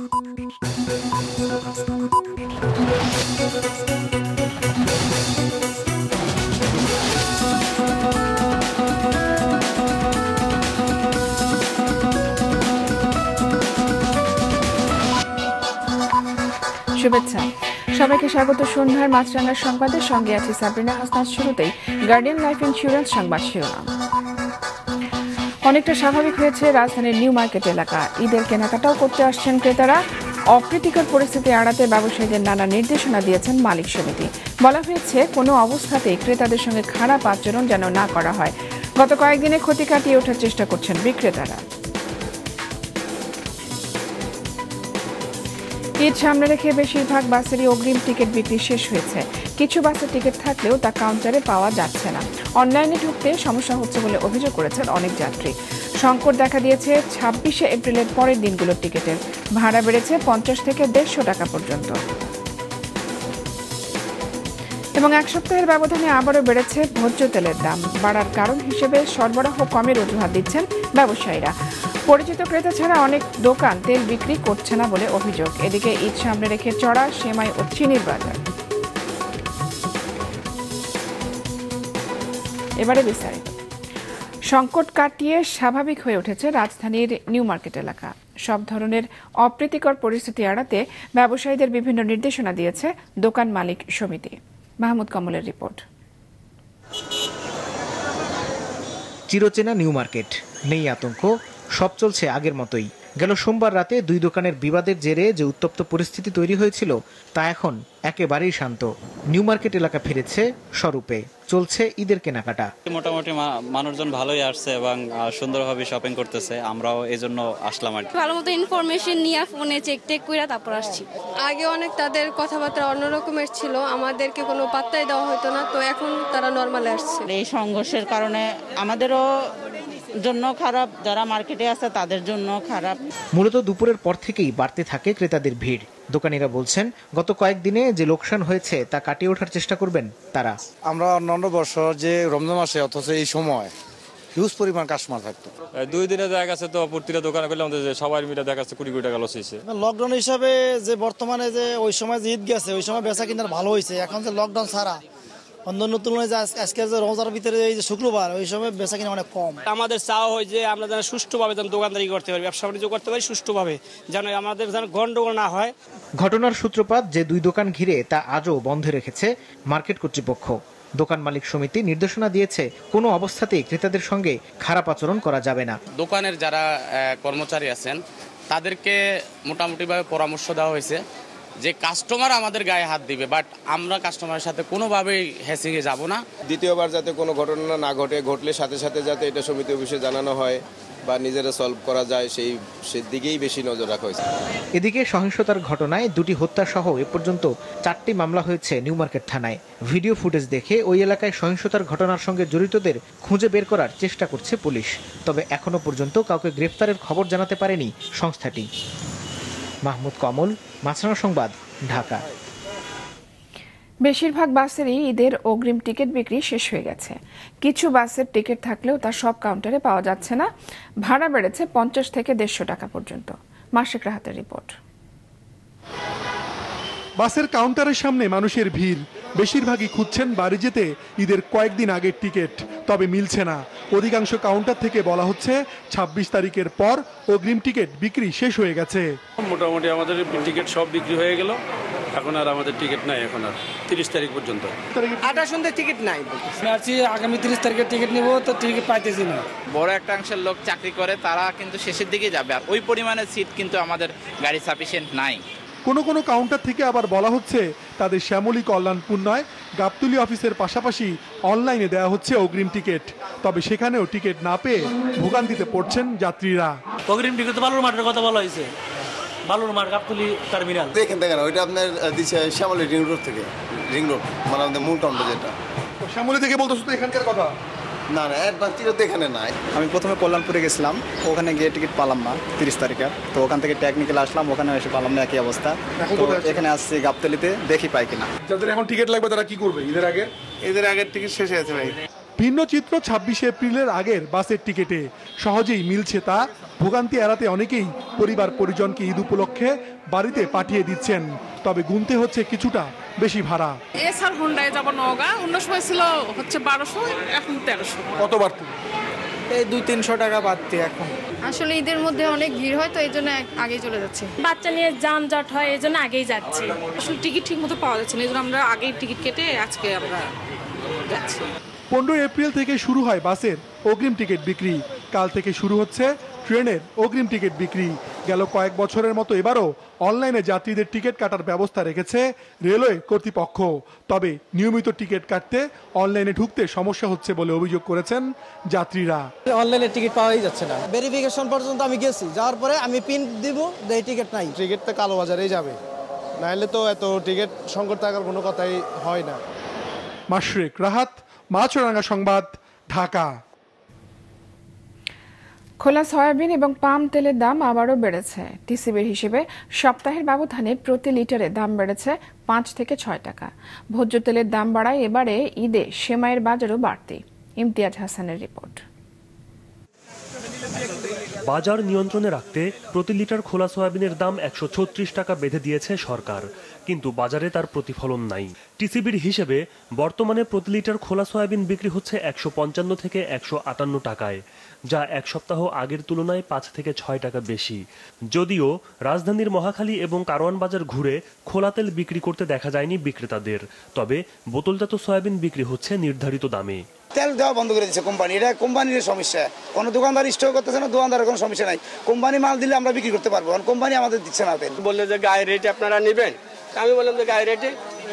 শুভেচ্ছা। সবাইকে স্বাগত। সন্ধ্যার মাছরাঙ্গার সংবাদের সঙ্গে আছি সাবরিনা হাসনাত শুরুতেই গার্ডিয়ান লাইফ ইন্স্যুরেন্স সংবাদ শিরোনাম। অনেকটা স্বাভাবিক হয়েছে রাজধানীর নিউ মার্কেট এলাকা। ঈদের কেনাকাটাও করতে আসছেন ক্রেতারা। অপ্রীতিকর পরিস্থিতি এড়াতে ব্যবসায়ীদের নানা নির্দেশনা দিয়েছেন মালিক সমিতি। বলা হয়েছে, কোনো অবস্থাতেই ক্রেতাদের সঙ্গে খারাপ আচরণ যেন না করা হয়। গত কয়েকদিনে ক্ষতি কাটিয়ে ওঠার চেষ্টা করছেন বিক্রেতারা। ঈদ সামনে রেখে বেশিরভাগ বাসেরই অগ্রিম টিকিট বিক্রি শেষ হয়েছে। কিছু বাসের টিকিট থাকলেও তা কাউন্টারে পাওয়া যাচ্ছে না। অনলাইনে ঢুকতে সমস্যা হচ্ছে বলে অভিযোগ করেছেন অনেক যাত্রী। সংকট দেখা দিয়েছে ছাব্বিশে এপ্রিলের পরের দিনগুলোর টিকিটের। ভাড়া বেড়েছে পঞ্চাশ থেকে দেড়শো টাকা পর্যন্ত। এবং এক সপ্তাহের ব্যবধানে আবারও বেড়েছে ভোজ্য তেলের দাম। বাড়ার কারণ হিসেবে সরবরাহ কমের অজুহাত দিচ্ছেন ব্যবসায়ীরা। পরিচিত ক্রেতা ছাড়া অনেক দোকান তেল বিক্রি করছে না বলে অভিযোগ। এদিকে ঈদ সামনে রেখে চড়া, সেমাই ও চিনির বাজার। এবারে বিস্তারিত। সংকট কাটিয়ে স্বাভাবিক হয়ে উঠেছে রাজধানীর নিউ মার্কেট এলাকা। সব ধরনের অপ্রীতিকর পরিস্থিতি এড়াতে ব্যবসায়ীদের বিভিন্ন নির্দেশনা দিয়েছে দোকান মালিক সমিতি। মাহমুদ কমলের রিপোর্ট। চিরচেনা নিউ মার্কেট। নেই আতঙ্ক সব চলছে আগের মতোই। গেল সোমবার রাতে দুই দোকানের বিবাদের জেরে যে উত্তপ্ত পরিস্থিতি তৈরি হয়েছিল তা এখন একেবারেই শান্ত। নিউ মার্কেট এলাকা ফিরেছে স্বরূপে। চলছে ঈদের কেনাকাটা। মোটামুটি মা- মানুষজন ভালোই আসছে এবং সুন্দরভাবে শপিং করতেছে। আমরাও এই জন্য আসলাম আর কি। ভালো মতো ইনফরমেশন নিয়ে ফোনে চেক টেক করে তারপর আসছি। আগে অনেক তাদের কথাবার্তা অন্যরকমের ছিল আমাদেরকে কোনো পাত্তাই দেওয়া হতো না তো এখন তারা নর্মালে আসছে। এই সংঘর্ষের কারণে আমাদেরও জন্য খারাপ যারা মার্কেটে আছে তাদের জন্য খারাপ। মূলত দুপুরের পর থেকেই বাড়তে থাকে ক্রেতাদের ভিড়। দোকানিরা বলছেন গত কয়েকদিনে যে লোকসান হয়েছে তা কাটিয়ে ওঠার চেষ্টা করবেন তারা। আমরা অন্যান্য বছর যে রমজান মাসে অথচ এই সময় হিউজ পরিমাণ কাস্টমার থাকতো। দুই দিনে দেখা গেছে তো প্রতিটা দোকানে পেলাম যে সবাই মিলে দেখা যাচ্ছে কুড়ি কোটি টাকা লস হয়েছে। লকডাউন হিসাবে যে বর্তমানে যে ওই সময় যে ঈদ গেছে ওই সময় বেচা কিনার ভালো হয়েছে। এখন যে লকডাউন ছাড়া অন্যান্য তুলনায় যে আজ- আজকের যে রমজানের ভিতরে এই যে শুক্রবার ওই সময় বেচা কিনা অনেক কম। আমাদের চাওয়া হয় যে আমরা যেন সুষ্ঠুভাবে যেন দোকানদারি করতে পারি ব্যবসা বাণিজ্য করতে পারি সুষ্ঠুভাবে যেন আমাদের যেন গন্ডগোল না হয়। ঘটনার সূত্রপাত যে দুই দোকান ঘিরে তা আজও বন্ধ রেখেছে মার্কেট কর্তৃপক্ষ। দোকান মালিক সমিতি নির্দেশনা দিয়েছে কোনো অবস্থাতেই ক্রেতাদের সঙ্গে খারাপ আচরণ করা যাবে না। দোকানের যারা কর্মচারী আছেন তাদেরকে মোটামুটিভাবে পরামর্শ দেওয়া হয়েছে। যে কাস্টমার আমাদের গায়ে হাত দিবে বাট আমরা কাস্টমারের সাথে কোনোভাবেই হ্যাসিংয়ে যাব না। দ্বিতীয়বার যাতে কোনো ঘটনা না ঘটে ঘটলে সাথে সাথে যাতে এটা সমিতি অফিসে জানানো হয় বা নিজেরা সলভ করা যায় সেই সেদিকেই বেশি নজর রাখা হয়েছে। এদিকে সহিংসতার ঘটনায় দুটি হত্যা সহ এ পর্যন্ত চারটি মামলা হয়েছে নিউ মার্কেট থানায়। ভিডিও ফুটেজ দেখে ওই এলাকায় সহিংসতার ঘটনার সঙ্গে জড়িতদের খুঁজে বের করার চেষ্টা করছে পুলিশ। তবে এখনও পর্যন্ত কাউকে গ্রেফতারের খবর জানাতে পারেনি সংস্থাটি। মাহমুদ কমল মাছরাঙা সংবাদ ঢাকা। বেশিরভাগ বাসেরই ঈদের অগ্রিম টিকিট বিক্রি শেষ হয়ে গেছে। কিছু বাসের টিকিট থাকলেও তা সব কাউন্টারে পাওয়া যাচ্ছে না। ভাড়া বেড়েছে পঞ্চাশ থেকে দেড়শো টাকা পর্যন্ত। মাসিক রাহাতের রিপোর্ট। বাসের কাউন্টারের সামনে মানুষের ভিড়। বেশিরভাগই খুঁজছেন বাড়ি যেতে ঈদের কয়েকদিন আগের টিকিট। তবে মিলছে না। অধিকাংশ কাউন্টার থেকে বলা হচ্ছে ২৬ তারিখের পর অগ্রিম টিকিট বিক্রি শেষ হয়ে গেছে। মোটামুটি আমাদের টিকিট সব বিক্রি হয়ে গেল। এখন আর আমাদের টিকিট নাই এখন আর। তিরিশ তারিখ পর্যন্ত। আঠাশ টিকিট নাই আছি আগামী তিরিশ তারিখের টিকিট নিব তো টিকিট পাইতেছি না। বড় একটা অংশের লোক চাকরি করে তারা কিন্তু শেষের দিকে যাবে। আর ওই পরিমাণের সিট কিন্তু আমাদের গাড়ি সাফিসিয়েন্ট নাই। কোনো কোনো কাউন্টার থেকে আবার বলা হচ্ছে তাদের শ্যামলী কল্যাণপুর নয় গাবতুলি অফিসের পাশাপাশি অনলাইনে দেওয়া হচ্ছে অগ্রিম টিকিট তবে সেখানেও টিকিট না পেয়ে ভোগান্তিতে পড়ছেন যাত্রীরা। অগ্রিম টিকিট তো বালুর মাঠের কথা বলা হয়েছে। বালুর মাঠ গাবতুলি টার্মিনাল দেখেন দেখেন ওইটা আপনার দিচ্ছে শ্যামলী রিং রোড থেকে। রিং রোড মানে আমাদের মূল টাউনটা যেটা। শ্যামলী থেকে বলতেছো তো এখানকার কথা? না না অ্যাডভান্স টিকিট তো এখানে নাই। আমি প্রথমে কল্যাণপুরে গেছিলাম ওখানে গিয়ে টিকিট পালাম না তিরিশ তারিখে। তো ওখান থেকে টেকনিক্যাল আসলাম ওখানে এসে পালাম না একই অবস্থা। তো এখানে আসছি গাবতলিতে দেখি পাই কিনা। যাদের এখন টিকিট লাগবে তারা কি করবে? ঈদের আগে? এদের আগের টিকিট শেষ হয়ে গেছে ভাই। ভিন্ন চিত্র ছাব্বিশে এপ্রিলের আগের বাসের টিকিটে। সহজেই মিলছে তা। ভোগান্তি এড়াতে অনেকেই পরিবার পরিজনকে ঈদ উপলক্ষে বাড়িতে পাঠিয়ে দিচ্ছেন। তবে গুনতে হচ্ছে কিছুটা। বেশি ভাড়া? এসআর হুন্ডায় যাব নওগাঁ। অন্য সময় ছিল হচ্ছে বারোশো এখন তেরোশো। কত বাড়তি? এই দুই তিনশো টাকা বাড়তি এখন। আসলে ঈদের মধ্যে অনেক ভিড় হয় তো এই জন্য আগেই চলে যাচ্ছে। বাচ্চা নিয়ে যানজট হয় এই জন্য আগেই যাচ্ছে। আসলে টিকিট ঠিক মতো পাওয়া যাচ্ছে না এই জন্য আমরা আগেই টিকিট কেটে আজকে আমরা যাচ্ছি। পনেরোই এপ্রিল থেকে শুরু হয় বাসের অগ্রিম টিকিট বিক্রি। কাল থেকে শুরু হচ্ছে ট্রেনের অগ্রিম টিকিট বিক্রি। গেল কয়েক বছরের মতো এবারও অনলাইনে যাত্রীদের টিকিট কাটার ব্যবস্থা রেখেছে রেলওয়ে কর্তৃপক্ষ। তবে নিয়মিত টিকিট কাটতে অনলাইনে ঢুকতে সমস্যা হচ্ছে বলে অভিযোগ করেছেন যাত্রীরা। অনলাইনে টিকিট পাওয়াই যাচ্ছে না। ভেরিফিকেশন পর্যন্ত আমি গেছি যাওয়ার পরে আমি পিন দিব এই টিকিট নাই। টিকিট তো কালো বাজারেই যাবে। নাহলে তো এত টিকিট সংকট থাকার কোনো কথাই হয় না। মাশরেক রাহাত মাছরাঙ্গা সংবাদ ঢাকা। খোলা সয়াবিন এবং পাম তেলের দাম আবারও বেড়েছে। টিসিবির হিসেবে সপ্তাহের ব্যবধানে প্রতি লিটারে দাম বেড়েছে পাঁচ থেকে ছয় টাকা। ভোজ্য তেলের দাম বাড়ায় এবারে ঈদে সেমাইয়ের বাজারও বাড়তি। ইমতিয়াজ হাসানের রিপোর্ট। বাজার নিয়ন্ত্রণে রাখতে প্রতি লিটার খোলা সয়াবিনের দাম একশো ছত্রিশ টাকা বেঁধে দিয়েছে সরকার। কিন্তু বাজারে তার প্রতিফলন নাই। টিসিবির হিসেবে বর্তমানে প্রতি লিটার খোলা সয়াবিন বিক্রি হচ্ছে একশো পঞ্চান্ন থেকে একশো আটান্ন টাকায় যা এক সপ্তাহ আগের তুলনায় পাঁচ থেকে ছয় টাকা বেশি। যদিও রাজধানীর মহাখালী এবং কারওয়ান বাজার ঘুরে খোলা তেল বিক্রি করতে দেখা যায়নি বিক্রেতাদের তবে বোতলজাত সয়াবিন বিক্রি হচ্ছে নির্ধারিত দামে। তেল দেওয়া বন্ধ করে দিচ্ছে কোম্পানি। এটা কোম্পানির সমস্যা। কোনো দোকানদার স্টক করতেছে না দোকানদারের কোনো সমস্যা নাই। কোম্পানি মাল দিলে আমরা বিক্রি করতে পারব। কারণ কোম্পানি আমাদের দিচ্ছে না তেল। বললে যে গায়ে রেট আপনারা নেবেন? আমি বললাম যে গায়ে রেটে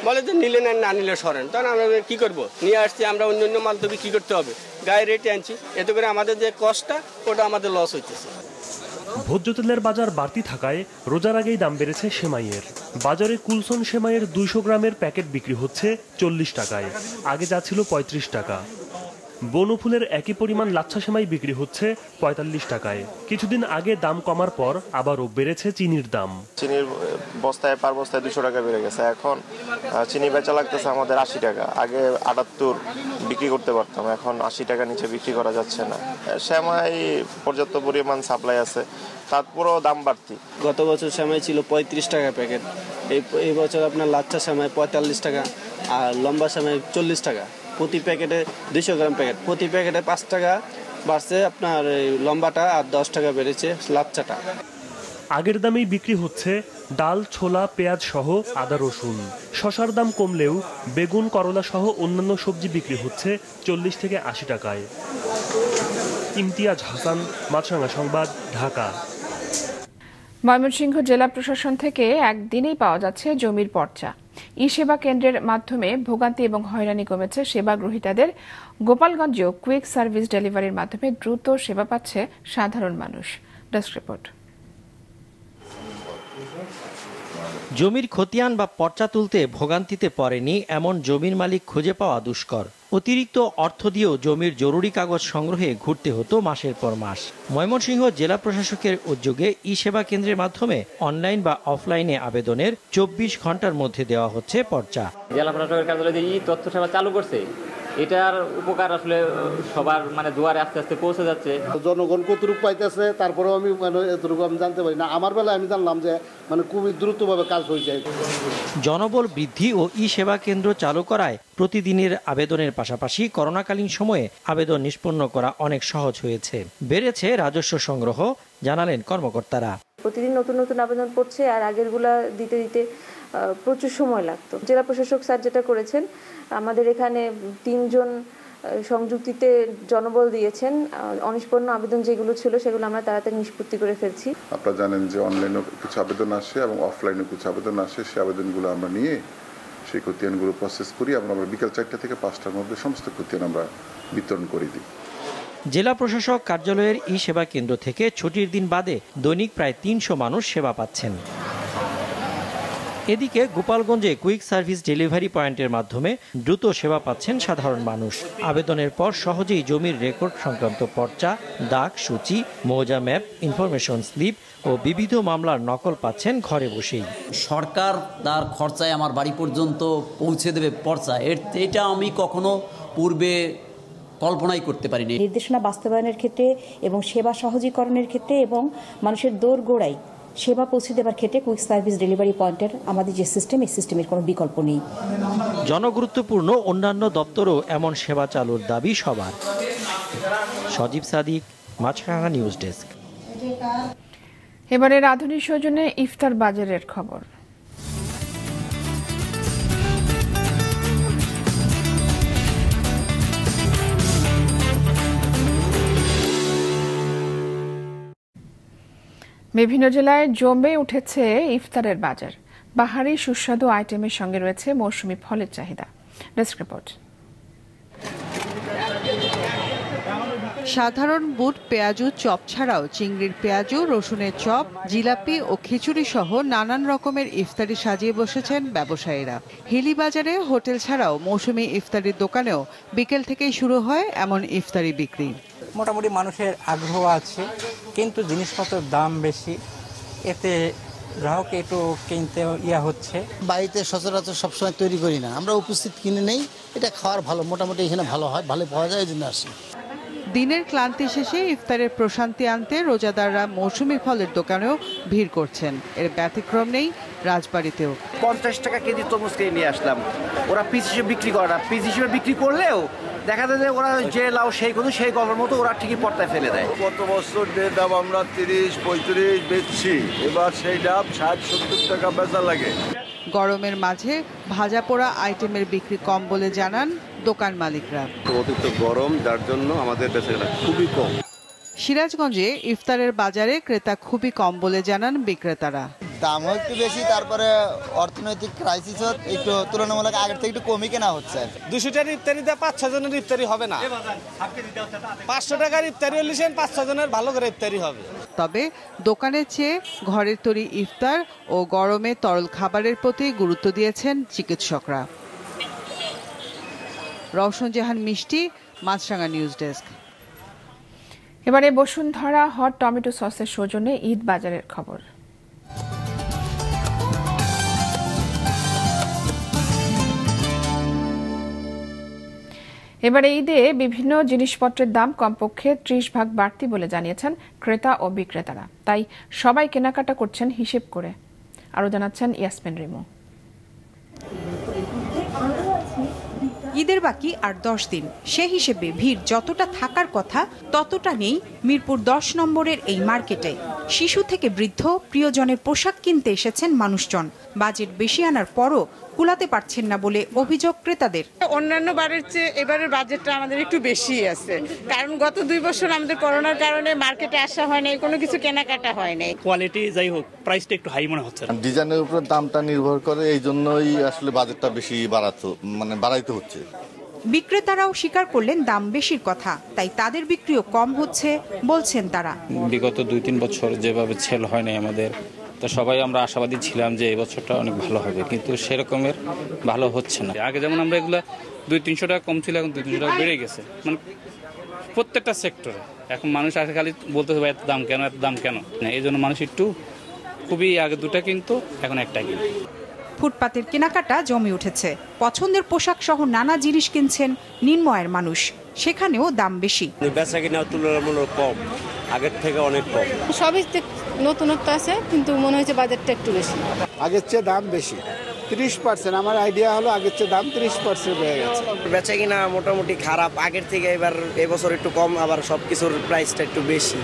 বলে যে নিলে না না নিলে সরেন। তখন আমরা কি করব? নিয়ে আসছি, আমরা অন্য অন্য মাল তো বিক্রি করতে হবে? গায়ে রেটে আনছি। এতে করে আমাদের যে কস্টটা ওটা আমাদের লস হইতেছে। ভোজ্য তেলের বাজার বাড়তি থাকায় রোজার আগেই দাম বেড়েছে সেমাইয়ের। বাজারে কুলসন সেমাইয়ের দুইশো গ্রামের প্যাকেট বিক্রি হচ্ছে চল্লিশ টাকায়। আগে যা ছিল পঁয়ত্রিশ টাকা। বনফুলের একই পরিমাণ লাচ্ছা সেমাই বিক্রি হচ্ছে পঁয়তাল্লিশ টাকায়। কিছুদিন আগে দাম কমার পর আবারও বেড়েছে চিনির দাম। চিনির বস্তায় পার বস্তায় দুশো টাকা বেড়ে গেছে। এখন চিনি বেচা লাগতেছে আমাদের আশি টাকা। আগে আটাত্তর বিক্রি করতে পারতাম এখন আশি টাকা নিচে বিক্রি করা যাচ্ছে না। শ্যামাই পর্যাপ্ত পরিমাণ সাপ্লাই আছে তারপরেও দাম বাড়তি। গত বছর সেমাই ছিল পঁয়ত্রিশ টাকা প্যাকেট এই বছর আপনার লাচ্চা সেমাই পঁয়তাল্লিশ টাকা আর লম্বা সেমাই চল্লিশ টাকা। প্রতি প্যাকেটে দুশো গ্রাম প্যাকেট। প্রতি প্যাকেটে পাঁচ টাকা বাড়ছে আপনার লম্বাটা আর দশ টাকা বেড়েছে লাচ্চাটা আগের দামেই বিক্রি হচ্ছে ডাল, ছোলা, পেঁয়াজ সহ আদা, রসুন। শশার দাম কমলেও বেগুন, করলা সহ অন্যান্য সবজি বিক্রি হচ্ছে চল্লিশ থেকে আশি টাকায়। ইমতিয়াজ হাসান, মাছরাঙা সংবাদ, ঢাকা। ময়মনসিংহ জেলা প্রশাসন থেকে একদিনেই পাওয়া যাচ্ছে জমির পর্চা। ই সেবা কেন্দ্রের মাধ্যমে ভোগান্তি এবং হয়রানি কমেছে সেবা গ্রহীতাদের গোপালগঞ্জেও কুইক সার্ভিস ডেলিভারির মাধ্যমে দ্রুত সেবা পাচ্ছে সাধারণ মানুষ। Desk report. জমির খতিয়ান বা পর্চা তুলতে ভোগান্তিতে পড়েনি এমন জমির মালিক খুঁজে পাওয়া দুষ্কর। অতিরিক্ত অর্থ দিয়েও জমির জরুরি কাগজ সংগ্রহে ঘুরতে হতো মাসের পর মাস। ময়মনসিংহ জেলা প্রশাসকের উদ্যোগে ই সেবা কেন্দ্রের মাধ্যমে অনলাইন বা অফলাইনে আবেদনের চব্বিশ ঘণ্টার মধ্যে দেওয়া হচ্ছে পর্চা। জেলা প্রশাসকের কার্যালয় ই তথ্য সেবা চালু করছে এটার উপকার আসলে সবার মানে দুয়ারে আস্তে আস্তে পৌঁছে যাচ্ছে। জনগণ কতটুকু পাইতেছে তারপরেও আমি মানে এতটুকু আমি জানতে পারি না। আমার বেলায় আমি জানলাম যে মানে খুবই দ্রুতভাবে কাজ হয়ে যায় জনবল বৃদ্ধি ও ই সেবা কেন্দ্র চালু করায় প্রতিদিনের আবেদনের পাশাপাশি করোনাকালীন সময়ে আবেদন নিষ্পন্ন করা অনেক সহজ হয়েছে। বেড়েছে রাজস্ব সংগ্রহ জানালেন কর্মকর্তারা। প্রতিদিন নতুন নতুন আবেদন পড়ছে আর আগেরগুলা দিতে দিতে প্রচুর সময় লাগতো। জেলা প্রশাসক স্যার যেটা করেছেন আমাদের এখানে তিনজন সংযুক্তিতে জনবল দিয়েছেন। অনিষ্পন্ন আবেদন যেগুলো ছিল সেগুলো আমরা তাড়াতাড়ি নিষ্পত্তি করে ফেলছি। আপনারা জানেন যে অনলাইনেও কিছু আবেদন আসে এবং অফলাইনেও কিছু আবেদন আসে। সেই আবেদনগুলো আমরা নিয়ে সেই খতিয়ানগুলো প্রসেস করি এবং আমরা বিকেল চারটা থেকে পাঁচটার মধ্যে সমস্ত খতিয়ান আমরা বিতরণ করে দিই। জেলা প্রশাসক কার্যালয়ের ই সেবা কেন্দ্র থেকে ছুটির দিন বাদে দৈনিক প্রায় তিনশো মানুষ সেবা পাচ্ছেন। এদিকে গোপালগঞ্জে কুইক সার্ভিস ডেলিভারি পয়েন্টের মাধ্যমে দ্রুত সেবা পাচ্ছেন সাধারণ মানুষ। আবেদনের পর সহজেই জমির রেকর্ড সংক্রান্ত পর্চা দাগ সূচি মৌজা ম্যাপ ইনফরমেশন স্লিপ ও বিবিধ মামলার নকল পাচ্ছেন ঘরে বসেই। সরকার তার খরচায় আমার বাড়ি পর্যন্ত পৌঁছে দেবে পর্চা। এর এটা আমি কখনো পূর্বে কল্পনাই করতে পারিনি। নির্দেশনা বাস্তবায়নের ক্ষেত্রে এবং সেবা সহজীকরণের ক্ষেত্রে এবং মানুষের দৌড় গোড়াই সেবা পৌঁছে দেওয়ার ক্ষেত্রে কুইক সার্ভিস ডেলিভারি পয়েন্টের আমাদের যে সিস্টেম এই সিস্টেমের কোনো বিকল্প নেই। জনগুরুত্বপূর্ণ অন্যান্য দপ্তরও এমন সেবা চালুর দাবি সবার। Sajib Sadik Maasranga news desk. এবারে রাধুনী সৌজনে ইফতার বাজারের খবর। বিভিন্ন জেলায় জমে উঠেছে ইফতারের বাজার। বাহারি সুস্বাদু আইটেমের সঙ্গে রয়েছে মৌসুমি ফলের চাহিদা। রিপোর্ট। সাধারণ বুট পেঁয়াজু চপ ছাড়াও চিংড়ির পেঁয়াজু রসুনের চপ জিলাপি ও খিচুড়ি সহ নানান রকমের ইফতারি সাজিয়ে বসেছেন ব্যবসায়ীরা। হিলি বাজারে হোটেল ছাড়াও মৌসুমি ইফতারির দোকানেও বিকেল থেকেই শুরু হয় এমন ইফতারি বিক্রি। মোটামুটি মানুষের আগ্রহ আছে কিন্তু জিনিসপত্রের দাম বেশি। এতে গ্রাহক একটু কিনতে ইয়া হচ্ছে। বাড়িতে সচরাচর সবসময় তৈরি করি না। আমরা উপস্থিত কিনে নেই এটা খাওয়ার ভালো মোটামুটি এখানে ভালো হয় ভালো পাওয়া যায় এই জন্য আসি। দিনের ক্লান্তি শেষে ইফতারের প্রশান্তি আনতে রোজাদাররা মৌসুমি ফলের দোকানেও ভিড় করছেন। এর ব্যতিক্রম নেই রাজবাড়িতেও। পঞ্চাশ টাকা কেজি তরমুজ কিনে নিয়ে আসলাম। ওরা পিস হিসেবে বিক্রি করে না। পিস হিসেবে বিক্রি করলেও দেখা যায় যে ওরা যে লাউ সেই কোনো সেই গল্পের মতো ওরা ঠিকই পর্দায় ফেলে দেয়। গত বছর যে দাম আমরা তিরিশ পঁয়ত্রিশ বেচছি। এবার সেই দাম ষাট সত্তর টাকা বেচা লাগে। গরমের মাঝে ভাজা পোড়া আইটেমের বিক্রি কম বলে জানান দোকান মালিকরা। অতিরিক্ত গরম যার জন্য আমাদের বেচাকেনা খুবই কম। সিরাজগঞ্জে ইফতারের বাজারে ক্রেতা খুবই কম বলে জানান বিক্রেতারা। দামও একটু বেশি তারপরে অর্থনৈতিক ক্রাইসিস একটু তুলনামূলক আগের থেকে একটু কমই কেনা হচ্ছে। দুশো দুশোটার ইফতারিতে পাঁচ ছ জনের ইফতারি হবে না। পাঁচশো টাকার ইফতারি হলে পাঁচ ছ জনের ভালো করে ইফতারি হবে। তবে দোকানের চেয়ে ঘরের তৈরি ইফতার ও গরমে তরল খাবারের প্রতি গুরুত্ব দিয়েছেন চিকিৎসকরা। রওশন জাহান, মিষ্টি, মাছরাঙা নিউজ ডেস্ক। এবারে বসুন্ধরা হট টমেটো সসের সৌজন্যে ঈদ বাজারের খবর। এবারে ঈদে বিভিন্ন জিনিসপত্রের দাম কমপক্ষে ত্রিশ ভাগ বাড়তি বলে জানিয়েছেন ক্রেতা ও বিক্রেতারা। তাই সবাই কেনাকাটা করছেন হিসেব করে। আরও জানাচ্ছেন ইয়াসমিন রিমু। ঈদের বাকি আর দশ দিন। সে হিসেবে ভিড় যতটা থাকার কথা, ততটা নেই মিরপুর দশ নম্বরের এই মার্কেটে। শিশু থেকে বৃদ্ধ, প্রিয়জনের পোশাক কিনতে এসেছেন মানুষজন। বাজেট বেশি আনার পরও কুলাতে পারছেন না বলে অভিযোগ ক্রেতাদের। অন্যান্য বারের চেয়ে এবারের বাজেটটা আমাদের একটু বেশি আছে। কারণ গত দুই বছর আমাদের করোনার কারণে মার্কেটে আসা হয় নাই কোনো কিছু কেনাকাটা হয় নাই। কোয়ালিটি যাই হোক প্রাইসটা একটু হাই মনে হচ্ছে ডিজাইনের উপর দামটা নির্ভর করে এই জন্যই আসলে বাজেটটা বেশি বাড়াতো মানে বাড়াইতে হচ্ছে। বিক্রেতারাও স্বীকার করলেন দাম বেশির কথা তাই তাদের বিক্রিও কম হচ্ছে বলছেন তারা। বিগত দুই তিন বছর যেভাবে ছেল হয় নাই আমাদের তো সবাই আমরা আশাবাদী ছিলাম যে এই বছরটা অনেক ভালো হবে, কিন্তু সেরকমের ভালো হচ্ছে না। আগে যেমন আমরা এগুলো দুই তিনশো টাকা কম ছিল, এখন দুই তিনশো টাকা বেড়ে গেছে। মানে প্রত্যেকটা সেক্টরে। এখন মানুষ আগে খালি বলতে হবে, এত দাম কেন, এত দাম কেন? এই জন্য মানুষ একটু খুবই আগে দুটা কিন্তু, এখন একটা কিনে। ফুটপাতের কেনাকাটা জমে উঠেছে। পছন্দের পোশাক সহ নানা জিনিস কিনছেন নিম্নয়ের মানুষ। সেখানেও দাম বেশি। বেচা কিনা তুলনামূলক কম আগের থেকে অনেক কম। সবই নতুনত্ব আছে কিন্তু মনে হয়েছে বাজারটা একটু বেশি। আগের চেয়ে দাম বেশি। তিরিশ পার্সেন্ট আমার আইডিয়া হলো আগের চেয়ে দাম তিরিশ পার্সেন্ট বেড়ে গেছে। বেচা কিনা মোটামুটি খারাপ আগের থেকে এবার এবছর একটু কম আবার সব কিছুর প্রাইসটা একটু বেশি।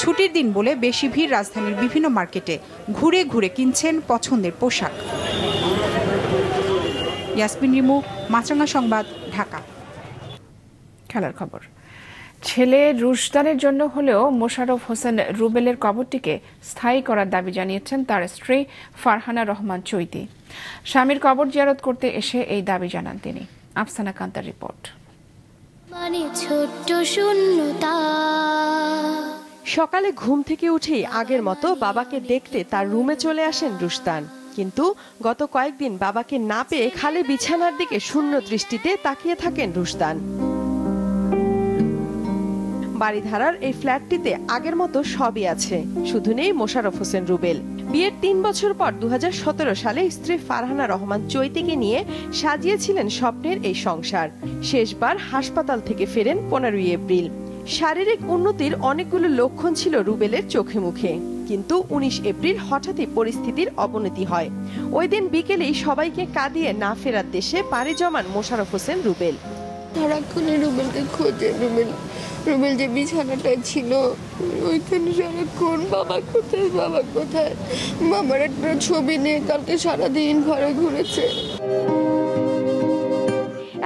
ছুটির দিন বলে বেশি ভিড় রাজধানীর বিভিন্ন মার্কেটে। ঘুরে ঘুরে কিনছেন পছন্দের পোশাক। ইয়াসমিন রিমু মাছরাঙ্গা সংবাদ ঢাকা। খেলার খবর। ছেলে রুশদানের জন্য হলেও মোশাররফ হোসেন রুবেলের কবরটিকে স্থায়ী করার দাবি জানিয়েছেন তার স্ত্রী ফারহানা রহমান চৈতি। স্বামীর কবর জিয়ারত করতে এসে এই দাবি জানান তিনি। আফসানা কান্তার রিপোর্ট। মানে ছোট্ট শূন্যতা। সকালে ঘুম থেকে উঠেই আগের মতো বাবাকে দেখতে তার রুমে চলে আসেন রুশদান। কিন্তু গত কয়েকদিন বাবাকে না পেয়ে খালি বিছানার দিকে শূন্য দৃষ্টিতে তাকিয়ে থাকেন রুশদান। বাড়িধারার এই ফ্ল্যাটটিতে আগের মতো সবই আছে। শুধু নেই মোশারফ হোসেন রুবেল। বিয়ের তিন বছর পর দুহাজার সতেরো সালে স্ত্রী ফারহানা রহমান চৈতিকে নিয়ে সাজিয়েছিলেন স্বপ্নের এই সংসার। শেষবার হাসপাতাল থেকে ফেরেন পনেরোই এপ্রিল। শারীরিক উন্নতির অনেকগুলো লক্ষণ ছিল রুবেলের চোখে মুখে। কিন্তু উনিশ এপ্রিল হঠাৎই পরিস্থিতির অবনতি হয়। ওই দিন বিকেলেই সবাইকে কাঁদিয়ে না ফেরার দেশে পাড়ি জমান মোশারফ হোসেন রুবেল। সারাক্ষণই রুবেলকে খোঁজে, রুবেল। রুবেল যে বিছানাটায় ছিল, ওইখানে সারাক্ষণ বাবা কোথায় বাবা কোথায়? বাবার একটা ছবি নিয়ে কালকে সারাদিন ঘরে ঘুরেছে।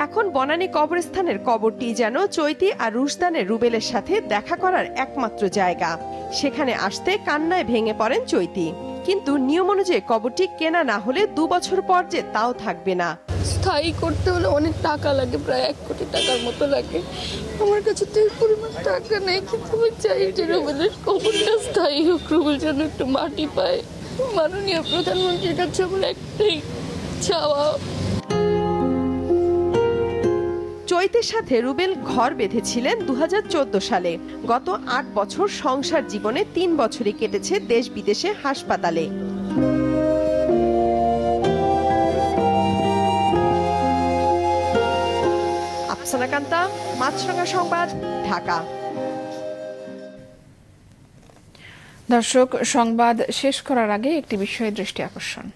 এখন বনানী কবরস্থানের কবরটি যেন চৈতি আর রুশদানের রুবেলের সাথে দেখা করার একমাত্র জায়গা। সেখানে আসতে কান্নায় ভেঙে পড়েন চৈতি। কিন্তু নিয়ম অনুযায়ী কবরটি কেনা না হলে দু বছর পর যে তাও থাকবে না। স্থায়ী করতে হলে অনেক টাকা লাগে, প্রায় এক কোটি টাকার মতো লাগে। আমার কাছে তো এই পরিমাণ টাকা নেই, কিন্তু আমি চাই যে রুবেলের কবরটা স্থায়ী হোক রুবেল যেন একটু মাটি পায়। মাননীয় প্রধানমন্ত্রীর কাছে আমার একটাই চাওয়া। চৈতের সাথে রুবেল ঘর বেঁধেছিলেন দু হাজার চোদ্দ সালে। গত আট বছর সংসার জীবনে তিন বছরই কেটেছে দেশ বিদেশে হাসপাতালে। আফসানা মাছরাঙা সংবাদ ঢাকা। দর্শক সংবাদ শেষ করার আগে একটি বিষয়ে দৃষ্টি আকর্ষণ।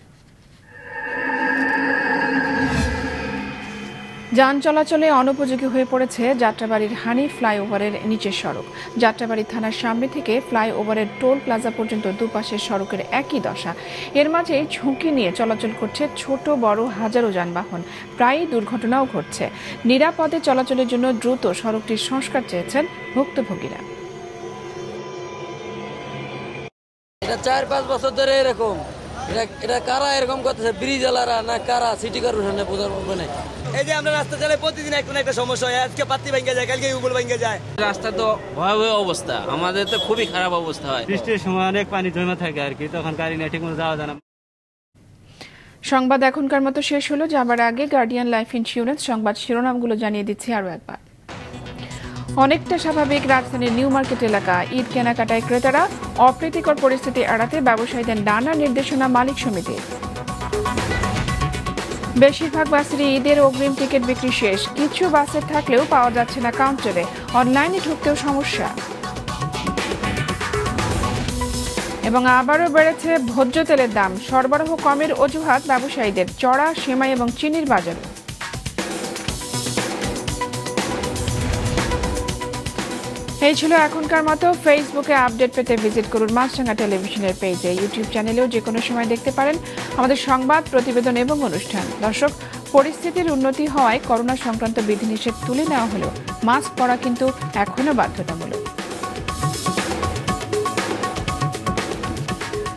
যান চলাচলে অনুপযোগী হয়ে পড়েছে যাত্রাবাড়ির হানি ফ্লাইওভারের নিচের সড়ক। যাত্রাবাড়ি থানার সামনে থেকে ফ্লাইওভারের টোল প্লাজা পর্যন্ত দুপাশের সড়কের একই দশা। এর মাঝে ঝুঁকি নিয়ে চলাচল করছে ছোট, বড় হাজারো যানবাহন। প্রায়ই দুর্ঘটনাও ঘটছে। নিরাপদে চলাচলের জন্য দ্রুত সড়কটির সংস্কার চেয়েছেন ভুক্তভোগীরা। এটা চার, পাঁচ বছর ধরে এরকম। এটা এটা কারা এরকম করতেছে? ব্রিজ আলারা না কারা? সিটি কর্পোরেশনে না এই যে আমরা রাস্তা চালাই প্রতিদিন একটা না একটা সমস্যা হয়। আজকে পাত্তি ভেঙে যায় কালকে উগুল ভেঙে যায়। রাস্তা তো ভয়াবহ অবস্থা। আমাদের তো খুবই খারাপ অবস্থা হয়। বৃষ্টির সময় অনেক পানি জমে থাকে আর কি তখন গাড়ি নিয়ে ঠিক মতো যাওয়া যায় না। সংবাদ এখনকার মতো শেষ হলো। যাবার আগে গার্ডিয়ান লাইফ ইন্স্যুরেন্স সংবাদ শিরোনামগুলো জানিয়ে দিচ্ছি আরও একবার। অনেকটা স্বাভাবিক রাজধানীর নিউ মার্কেট এলাকা ঈদ কেনাকাটায় ক্রেতারা অপ্রীতিকর পরিস্থিতি এড়াতে ব্যবসায়ীদের নানা নির্দেশনা মালিক সমিতির। বেশিরভাগ বাসেরই ঈদের অগ্রিম টিকিট বিক্রি শেষ। কিছু বাসে থাকলেও পাওয়া যাচ্ছে না কাউন্টারে। অনলাইনে ঢুকতেও সমস্যা। এবং আবারও বেড়েছে ভোজ্য তেলের দাম। সরবরাহ কমের অজুহাত ব্যবসায়ীদের। চড়া, সেমাই এবং চিনির বাজারে। এই ছিল এখনকার মতো। ফেসবুকে আপডেট পেতে ভিজিট করুন মাছরাঙ্গা টেলিভিশনের পেজে ইউটিউব চ্যানেলেও যে কোনো সময় দেখতে পারেন আমাদের সংবাদ, প্রতিবেদন এবং অনুষ্ঠান। দর্শক, পরিস্থিতির উন্নতি হওয়ায় করোনা সংক্রান্ত বিধিনিষেধ তুলে নেওয়া হলেও মাস্ক পরা কিন্তু এখনও বাধ্যতামূলক।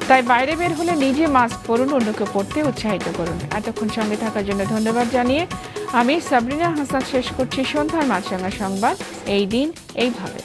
তাই বাইরে বের হলে নিজে মাস্ক পরুন, অন্যকে পড়তে উৎসাহিত করুন। এতক্ষণ সঙ্গে থাকার জন্য ধন্যবাদ জানিয়ে আমি সাবরিনা হাসান শেষ করছি সন্ধ্যার মাছরাঙা সংবাদ। এই দিন এইভাবে।